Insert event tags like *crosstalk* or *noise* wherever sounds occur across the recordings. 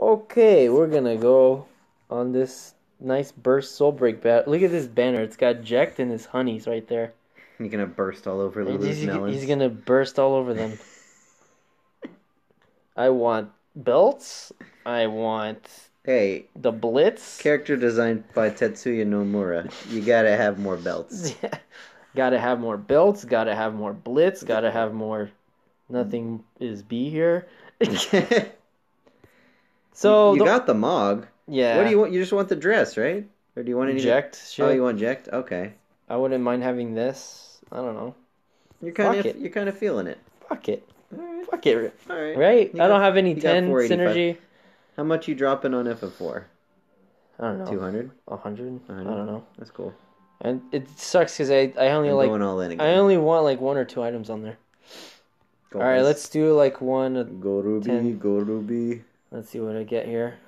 Okay, we're gonna go on this nice burst soul break bat. Look at this banner. It's got Jecht and his honeys right there. You're gonna burst all over He's, Lulu's he's- melons. he's gonna burst all over them. *laughs* I want belts. I want Hey, the blitz. character designed by Tetsuya Nomura. You gotta have more belts. *laughs* yeah. gotta have more belts. Gotta have more blitz. Gotta have more. *laughs* Nothing is B here. So you the- got the Mog. yeah. What do you want? You just want the dress, right? Or do you want any? Jecht shit. Oh, you want inject? Okay. I wouldn't mind having this. I don't know. You're kind Fuck of it. you're kind of feeling it. Fuck it. Right. Fuck it. All right. Right? You I don't have any 10 synergy. How much you dropping on FF4? I don't know. Two hundred. A hundred? I don't know. That's cool. And it sucks because I, I only I'm like going all in again. I only want like one or two items on there. Go All right, let's do like one. Uh, go Ruby. 10. Go Ruby. Let's see what I get here.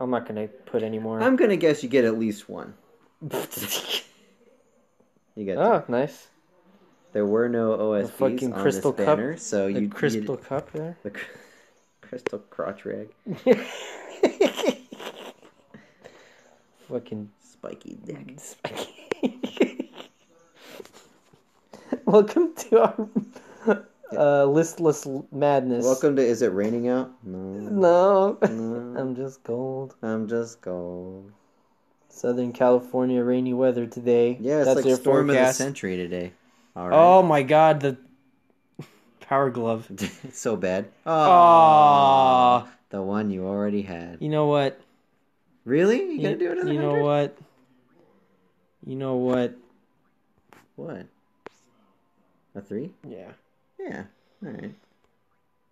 I'm not gonna put any more. I'm gonna guess you get at least one. oh, *laughs* You got. Ah, two. nice. There were no OSBs fucking on crystal this cup- banner, so The you crystal you, cup there. the cr- *laughs* crystal crotch rag, *laughs* Fucking spiky dick. spiky. Welcome to our uh, listless madness. Welcome to. Is it raining out? No. No, No. *laughs* I'm just cold. I'm just cold. Southern California rainy weather today. Yeah, it's That's like your storm of the century today. All Oh my god, the *laughs* power glove. it's *laughs* so bad. Oh. the one you already had. You know what? Really? You You, gonna do another you know 100? what? You know what? What? A three? Yeah. Yeah. All right.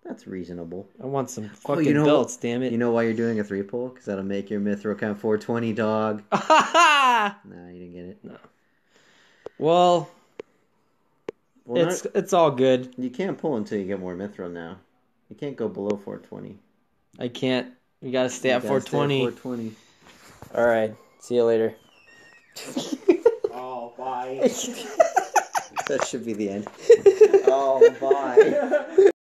That's reasonable. I want some Oh, fucking you know- belts, damn it. You know why you're doing a three pull? Because that'll make your mythril count 420, dog. *laughs* Nah, you didn't get it. well, Well, it's not- it's all good. you can't pull until you get more mythril now. You can't go below 420. I can't. We gotta stay You at gotta stay 420. 420. All right. See you later. *laughs* Oh, bye. *laughs* that should be the end. *laughs* oh, bye. *laughs*